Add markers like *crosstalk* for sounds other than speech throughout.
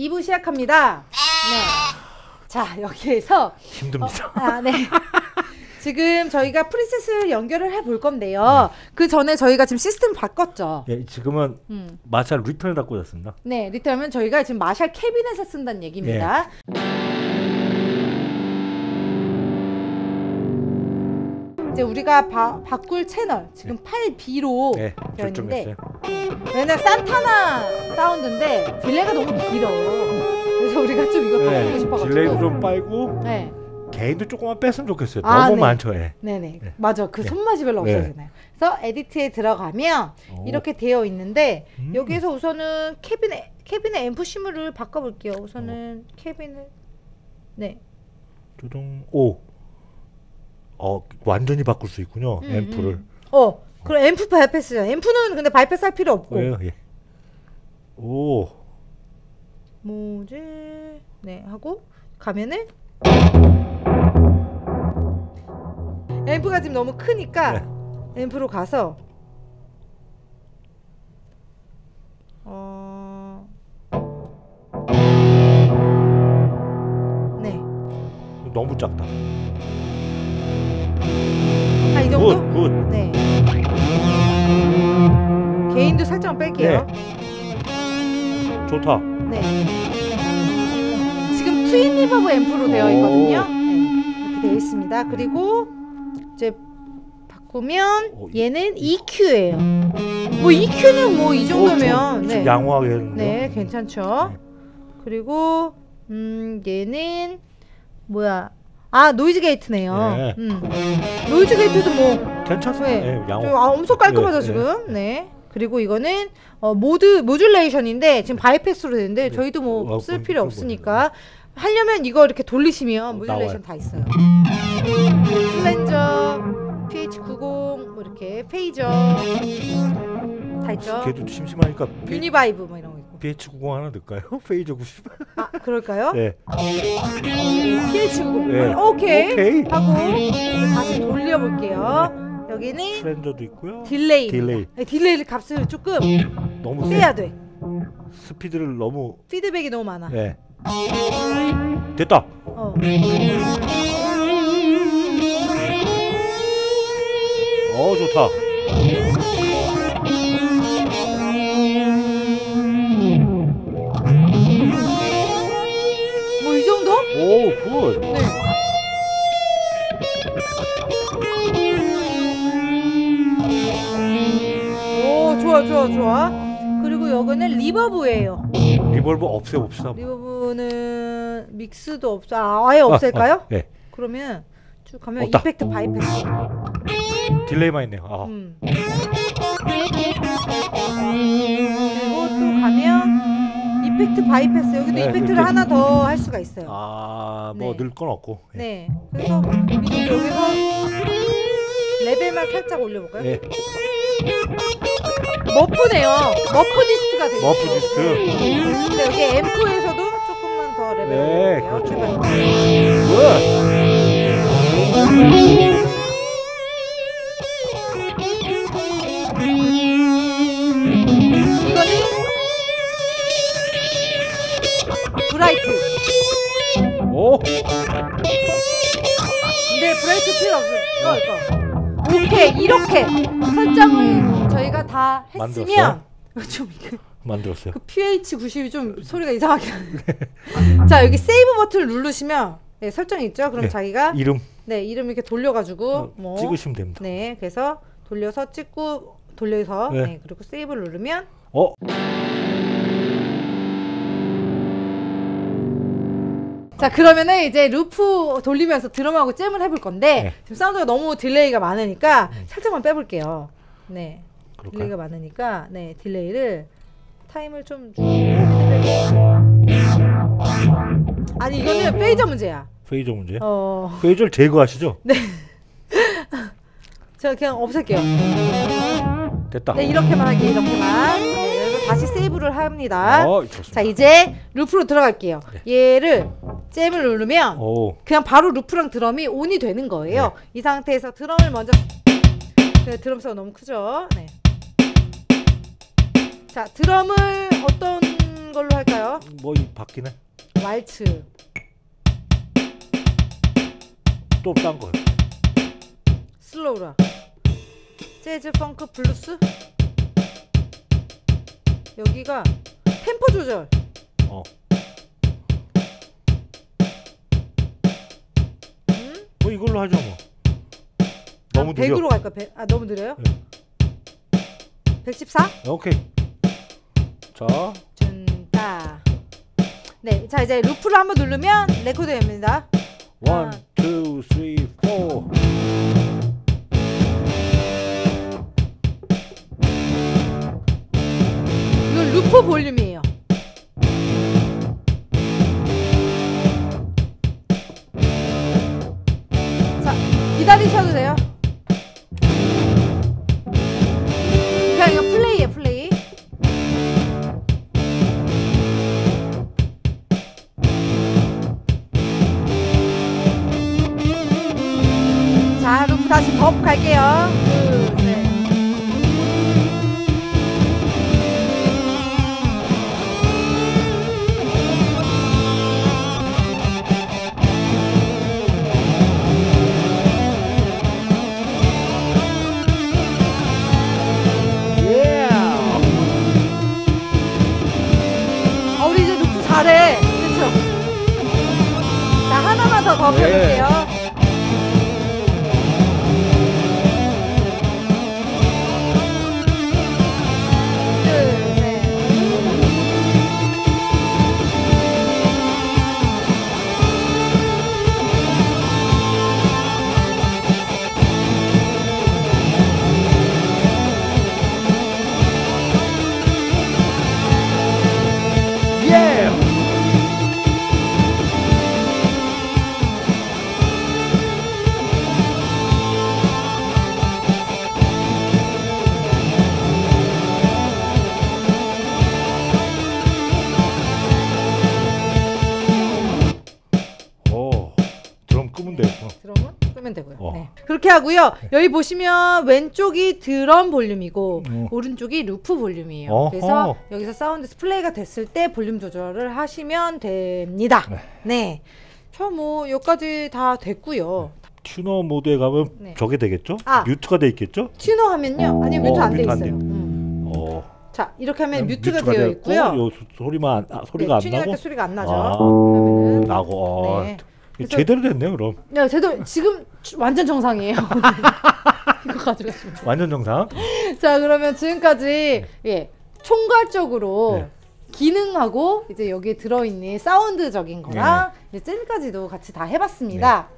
2부 시작합니다. 네. 자, 여기에서 힘듭니다. 어, 아, 네. *laughs* 지금 저희가 preset을 연결을 해볼 건데요. 그 전에 저희가 지금 시스템 바꿨죠. 예, 지금은 음. 마샬 리턴에다 꽂았습니다. 네, 리턴이면 저희가 지금 마샬 캐비넷에 쓴다는 얘기입니다. 이제 우리가 바, 바꿀 채널 지금 8B로 네, 되어 있는데. 왜냐면 산타나 사운드인데 delay가 너무 길어. 그래서 우리가 좀 이거 바꾸고 네, 싶어가지고. delay도 좀 빼고 네, gain도 조금만 뺐으면 좋겠어요. 아, 너무 네. 많죠. 예. 네네. 네. 맞아. 그 네. 손맛이 별로 네. 없어지나요. 그래서 edit에 들어가면 오. 이렇게 되어 있는데 음. 여기에서 우선은 cabin의 cabin의 앰프 시뮬을 바꿔볼게요. 우선은 cabin을 네. 두둥 오. 어 완전히 바꿀 수 있군요. 음, 앰프를. 음. 어, 그럼 앰프 bypass죠. 앰프는 근데 바이패스 할 필요 없고. 왜요? 예. 오. 뭐지? 네, 하고 가면은 앰프가 지금 너무 크니까 네. 앰프로 가서 어 네. 너무 작다. 아, 이 정도? good, good. 네. gain도 살짝 뺄게요. 좋다. 네. 지금 Twin Reverb 앰프로 되어 있거든요. 네, 이렇게 되어 있습니다. 그리고 이제 바꾸면 얘는 EQ예요. 뭐 EQ는 뭐 이 정도면 어, 좀, 네. 좀 양호하게. 네, 괜찮죠. 네. 그리고 음 얘는 뭐야? 아 noise gate네요. 네. 음. noise gate도 뭐 괜찮아요. 네. 예, 양호. 좀, 아, 엄청 깔끔하죠 네, 지금. 네. 그리고 이거는 어, 모드 modulation인데 지금 bypass로 되는데 네. 저희도 뭐 어, 쓸 어, 필요 없으니까 하려면 이거 이렇게 돌리시면 어, 모듈레이션 나와요. 다 있어요. flanger, PH90 뭐 이렇게 phaser 다 있죠. 걔도 심심하니까 Uni-Vibe 뭐 이런 거. PH90 하나 넣을까요? *laughs* phaser 90. 아 그럴까요? 네. PH90 네. 오케이. 오케이. 하고 다시 돌려볼게요. 여기는 트렌저도 있고요. delay. delay. delay 값을 조금 너무 세. 빼야 돼. 스피드를 너무 피드백이 너무 많아. 예. 됐다. 어. 어 좋다. 좋아 좋아 좋아. 그리고 여기는 리버브예요. 리볼버 없애봅시다. 리버브는 믹스도 없어. 아, 아예 없앨까요? 예. 그러면 쭉 가면 없다. effect bypass. delay만 있네요. 아. 음. 그리고 또 가면 effect bypass 여기도 네, effect를. 하나 더 할 수가 있어요. 아, 네. 뭐 넣을 건 없고. 예. 네. 그래서 이제 여기서 레벨만 살짝 올려볼까요? 예. Muff네요. Muff dist가 되죠. Muff dist. 근데 여기 앰프에서도 조금만 더 레벨 네, 올려볼게요. 그렇죠. 제발. good. 이거는 bright. 오. 근데 bright 필요 없어. 이거 이거. 오케이 이렇게 설정을 저희가 다 했으면 *laughs* 좀 이게 만들었어요. 그 pH 90이 좀 소리가 이상하게 나는데. 자 여기 save 버튼을 누르시면 네, 설정이 있죠. 그럼 네. 자기가 이름 네 이름 이렇게 돌려가지고 어, 뭐 찍으시면 됩니다. 네 그래서 돌려서 찍고 돌려서 네. 네. 그리고 save를 누르면 어. 자 그러면은 이제 루프 돌리면서 드럼하고 jam을 해볼 건데 네. 지금 사운드가 너무 delay가 많으니까 살짝만 빼볼게요. 네 그럴까요? delay가 많으니까 네 delay를 타임을 좀 주- 아니 이거는 phaser 문제야. phaser 문제. 어 phaser를 제거하시죠. *laughs* 제가 그냥 없앨게요. 됐다. 네 이렇게만 할게요 이렇게만. 네 다시 save를 합니다. 어. 자 이제 루프로 들어갈게요. 얘를 jam을 누르면 오. 그냥 바로 루프랑 드럼이 on이 되는 거예요. 이 상태에서 드럼을 먼저 네, 드럼 소리가 너무 크죠. 네. 자 드럼을 어떤 걸로 할까요? 뭐 이 바뀌네. 왈츠. 또딴 거. slow rock. 재즈, 펑크, 블루스. 여기가 템포 조절. 어. 뭐 이걸로 하죠 뭐. 너무 아, 느려. 100으로 갈까? 100. 아 너무 느려요? 네. 114? 오케이. 자, 준다. 네, 자 이제 루프를 한번 누르면 레코드 됩니다. four. 이건 루프 볼륨이 기다리셔도 돼요. 하고요. 여기 보시면 왼쪽이 드럼 볼륨이고 어. 오른쪽이 루프 볼륨이에요. 어허. 그래서 여기서 사운드 플레이가 됐을 때 볼륨 조절을 하시면 됩니다. 네. 네. 저뭐 여기까지 다 됐고요. 튜너 모드에 가면 네. 저게 되겠죠? 아. mute가 돼 있겠죠? 튜너 하면요. 아니 mute 어, 안돼 mute 안 있어요. 돼요. 음. 어. 자 이렇게 하면 mute가, mute가 되어 있고요. 요 소- 소리만 안- 아, 소리가 네, 안 튜닝할 나고 때 소리가 안 나죠. 아. 그러면은 나고 어. 네. 제대로 됐네요 그럼 야, 제도 지금 주- 완전 정상이에요. *laughs* *laughs* 이거 가져가시면. 완전 정상 자, 그러면 지금까지 예 총괄적으로 네. 기능하고 이제 여기에 들어있는 사운드적인 거랑 이제 잼까지도 같이 다 해봤습니다.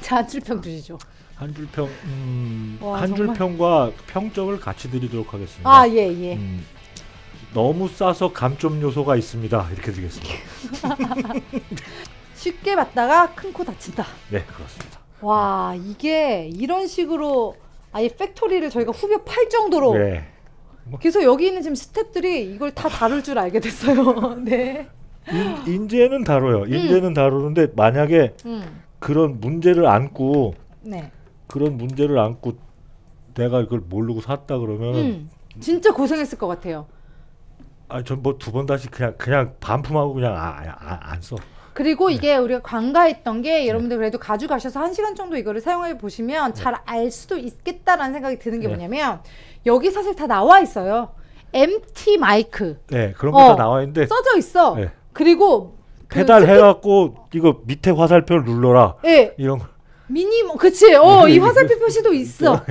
자, 한줄평 주시죠. 한 줄평 음, 와, 한 정말. 줄평과 평점을 같이 드리도록 하겠습니다. 아, 예, 예. 음, 너무 싸서 감점 요소가 있습니다. 이렇게 드리겠습니다. *laughs* 쉽게 받다가 큰 코 다친다. 네 그렇습니다. 와, 이게 이런 식으로 아예 factory를 저희가 후벼 팔 정도로 네. 그래서 여기 있는 지금 스탭들이 이걸 다 다룰 줄 알게 됐어요. *laughs* 네. 인, 인제는 다뤄요. 인제는 다루는데 만약에 음. 그런 문제를 안고 네. 그런 문제를 안고 내가 이걸 모르고 샀다 그러면 음. 진짜 고생했을 것 같아요. 아 전 뭐 두 번 다시 그냥 그냥 반품하고 그냥 아, 아, 아, 안 써. 그리고 네. 이게 우리가 관가했던 게 여러분들 그래도 가져가셔서 한 시간 정도 이거를 사용해 보시면 잘 알 수도 있겠다라는 생각이 드는 게 네. 뭐냐면 여기 사실 다 나와 있어요. MT 마이크 네 그런 거다 어. 나와 있는데 써져 있어. 네. 그리고 그 페달 스피- 해갖고 이거 밑에 화살표를 눌러라 예, 이런 거. 미니멈 그치 어이 화살표 표시도 있어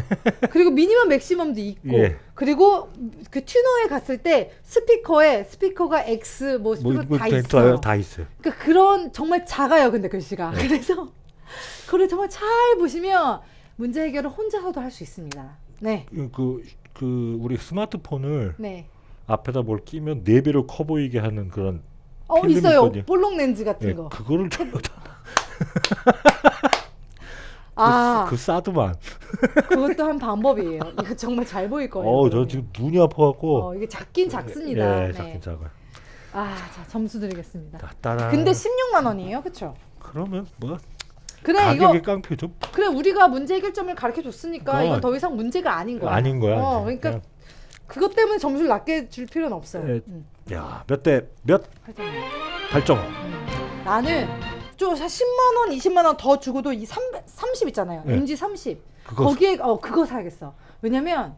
그리고 minimum maximum도 있고 예. 그리고 그 튜너에 갔을 때 스피커에 스피커가 X 뭐뭐 스피커 이거 다 다, 있어 다 있어요. 그러니까 그런 정말 작아요 근데 글씨가 네. 그래서 그걸 정말 잘 보시면 문제 해결을 혼자서도 할 수 있습니다 네 그, 그 우리 스마트폰을 네. 앞에다 뭘 끼면 네 배로 커 보이게 하는 그런 어 있어요. 볼록 렌즈 같은 예, 거. 그거를 저다 *laughs* 아그 싸도만. *laughs* 그것도 한 방법이에요. 이거 정말 잘 보일 거예요. 어, 저. 지금 눈이 아파갖고. 어 이게 작긴 작습니다. 예, 네. 작긴 작아요. 아, 자 점수 드리겠습니다. 따- 따라. 근데 16만 원이에요, 그렇죠? 그러면 뭐 그래 이거 깡패죠? 그래 우리가 문제 해결점을 가르쳐 줬으니까 그건 이건 더 이상 문제가 아닌 거야. 아닌 거야. 어. 그러니까 그냥 그것 때문에 점수를 낮게 줄 필요는 없어요. 네. 음, 야, 몇 대 몇? 8.5. 8.5. 음. 나는 좀 10만 원, 20만 원 더 주고도 이 3, 30 있잖아요. 네. MG 30. 그거 거기에 어 그거 사야겠어. 왜냐면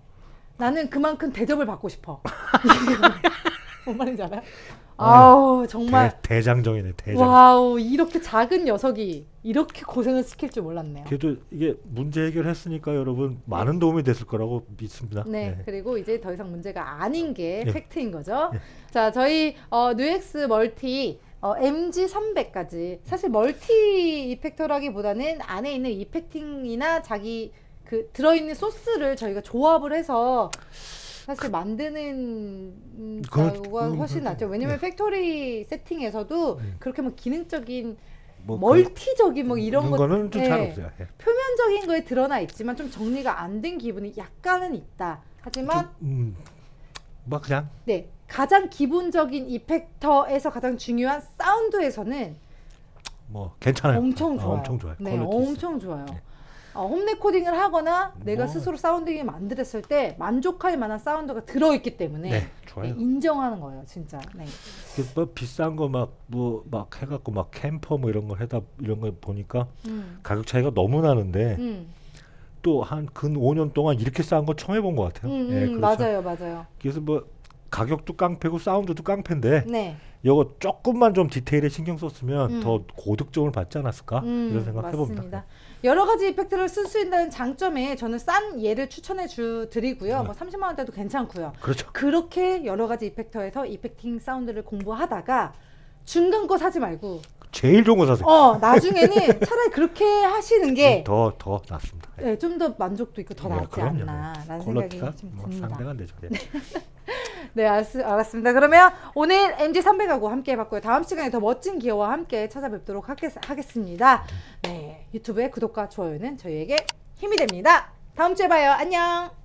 나는 그만큼 대접을 받고 싶어. *laughs* 뭔 말인지 알아요? 아우 정말 대, 대장정이네, 대장. 와우 이렇게 작은 녀석이 이렇게 고생을 시킬 줄 몰랐네요. 그래도 이게 문제 해결했으니까 여러분 많은 도움이 됐을 거라고 믿습니다. 네, 그리고 이제 더 이상 문제가 아닌 게 예. 팩트인 거죠. 예. 자, 저희 어, Nux multi 어, MG 300까지 사실 multi effector라기보다는 안에 있는 effecting이나 자기 그 들어있는 소스를 저희가 조합을 해서 사실 만드는 그걸- 거가 음, 훨씬 그- 낫죠. 왜냐면 예. factory setting에서도 음. 그렇게 뭐 기능적인 뭐 multi적인 뭐 이런 거 거는 좀잘 예. 없어요. 예. 표면적인 거에 드러나 있지만 좀 정리가 안 된 기분이 약간은 있다. 하지만 음, 뭐 그냥 네 가장 기본적인 이펙터에서 가장 중요한 사운드에서는 뭐 괜찮아요. 엄청 아, 좋아요. 엄청 좋아요. 네, 있어요. 엄청 좋아요. 네. 어, 홈 레코딩을 하거나 내가 뭐. 스스로 사운딩을 만들었을 때 만족할 만한 사운드가 들어있기 때문에 네, 네. 인정하는 거예요, 진짜. 네. 그뭐 비싼 거 막 뭐 막 해갖고 막 캠퍼 뭐 이런 거 해다 이런 거 보니까 음, 가격 차이가 너무 나는데 음, 또한 근 5년 동안 이렇게 싼 거 처음 해본 것 같아요. 음, 예, 음. 맞아요, 맞아요. 그래서 뭐 가격도 깡패고 사운드도 깡패인데 네. 이거 조금만 좀 디테일에 신경 썼으면 음. 더 고득점을 받지 않았을까 음, 이런 생각. 해봅니다. 여러 가지 이펙트를 쓸 수 있다는 장점에 저는 싼 예를 추천해 주 드리고요. 네. 뭐 30만 원대도 괜찮고요. 그렇죠. 그렇게 여러 가지 이펙터에서 이펙팅 사운드를 공부하다가 중간 거 사지 말고 제일 좋은 거 사세요. 어 나중에는 *laughs* 차라리 그렇게 하시는 게 더더 낫습니다. 예. 네, 좀 더 만족도 있고 더 예, 낫지 그럼요. 않나라는 생각이 좀뭐 듭니다. 상대가 안 되죠. 예. 네, 알았, 알았습니다. 그러면 오늘 MG 300하고 함께 해봤고요. 다음 시간에 더 멋진 기어와 함께 찾아뵙도록 하겠, 하겠습니다. 네, 유튜브의 구독과 좋아요는 저희에게 힘이 됩니다. 다음 주에 봐요. 안녕.